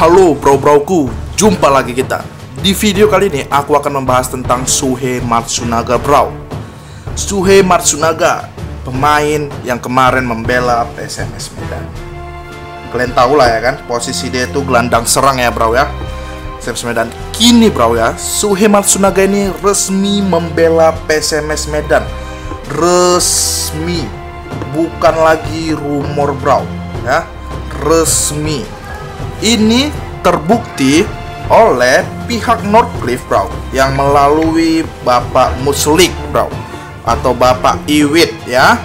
Halo bro-broku, jumpa lagi kita. Di video kali ini aku akan membahas tentang Suhe Matsunaga bro. Suhe Matsunaga, pemain yang kemarin membela PSMS Medan. Kalian tahu lah ya kan, posisi dia itu gelandang serang ya bro ya. PSMS Medan. Kini bro ya, Suhe Matsunaga ini resmi membela PSMS Medan. Resmi, bukan lagi rumor bro ya. Resmi ini terbukti oleh pihak Northcliffe bro yang melalui Bapak Muslik bro atau Bapak Iwit ya.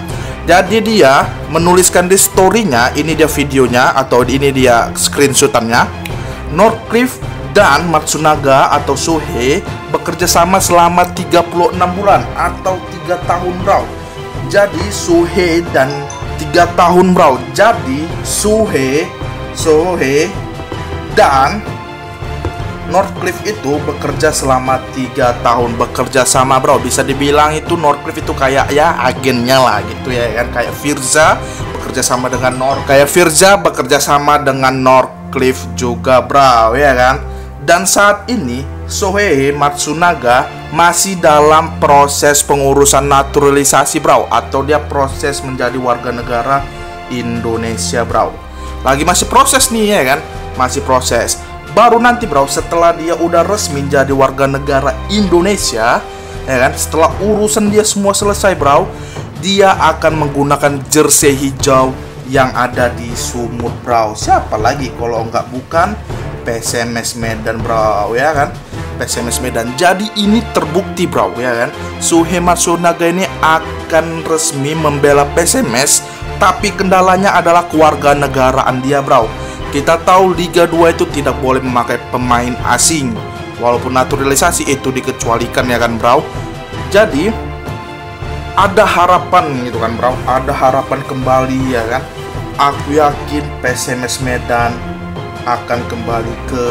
Jadi dia menuliskan di storynya, ini dia videonya atau ini dia screenshotannya. Northcliffe dan Matsunaga atau Suhe bekerja sama selama 36 bulan atau 3 tahun bro. Jadi Suhe dan 3 tahun bro. Jadi Suhe Suhe dan Northcliffe itu bekerja selama tiga tahun bekerja sama bro. Bisa dibilang itu Northcliffe itu kayak ya agennya lah gitu ya kan. Kayak Firza bekerja sama dengan Nor kayak Firza bekerja sama dengan Northcliffe juga bro ya kan. Dan saat ini Sohei Matsunaga masih dalam proses pengurusan naturalisasi bro atau dia proses menjadi warga negara Indonesia bro. Lagi masih proses nih ya kan masih proses. Baru nanti bro setelah dia udah resmi jadi warga negara Indonesia ya kan? Setelah urusan dia semua selesai bro dia akan menggunakan jersey hijau yang ada di Sumut bro. Siapa lagi kalau nggak bukan PSMS Medan bro ya kan? PSMS Medan. Jadi ini terbukti bro ya kan? Suhemat Sunaga ini akan resmi membela PSMS tapi kendalanya adalah keluarga negaraan dia bro kita tahu Liga 2 itu tidak boleh memakai pemain asing. Walaupun naturalisasi itu dikecualikan ya kan bro Jadi ada harapan gitu kan bro Ada harapan kembali ya kan? Aku yakin PSMS Medan akan kembali ke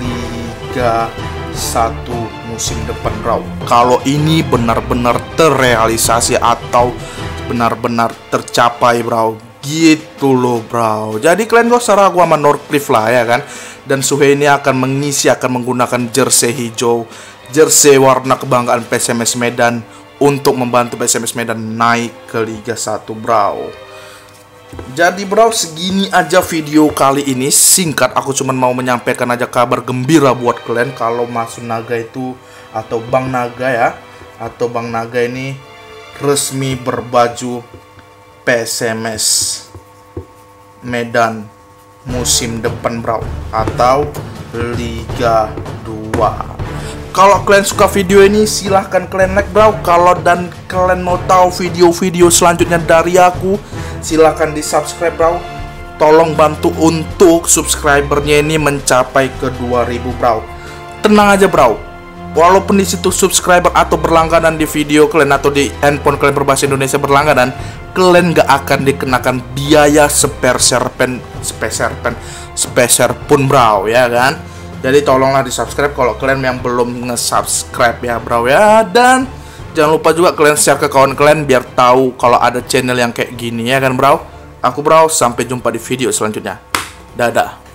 Liga 1 musim depan bro Kalau ini benar-benar terrealisasi atau benar-benar tercapai bro gitu loh bro. Jadi kalian gak usah ragu sama Northcliffe lah ya kan? Dan Suhe ini akan mengisi akan menggunakan jersey hijau jersey warna kebanggaan PSMS Medan untuk membantu PSMS Medan naik ke Liga 1 bro. Jadi bro segini aja video kali ini. Singkat aku cuma mau menyampaikan aja kabar gembira buat kalian kalau Mas Naga itu atau Bang Naga ya atau Bang Naga ini resmi berbaju PSMS Medan musim depan bro. Atau Liga 2 kalau kalian suka video ini silahkan kalian like bro. Kalau dan kalian mau tahu video-video selanjutnya dari aku silahkan di subscribe bro. Tolong bantu untuk subscribernya ini mencapai ke 2000 bro. Tenang aja bro. Walaupun di situ subscriber atau berlangganan di video kalian atau di handphone kalian berbahasa Indonesia berlangganan kalian gak akan dikenakan biaya sepeser pen sepeser pen sepeser pun bro ya kan? Jadi tolonglah di subscribe kalau kalian yang belum nge-subscribe ya bro ya. Dan jangan lupa juga kalian share ke kawan kalian biar tahu kalau ada channel yang kayak gini ya kan bro? Aku bro sampai jumpa di video selanjutnya. Dadah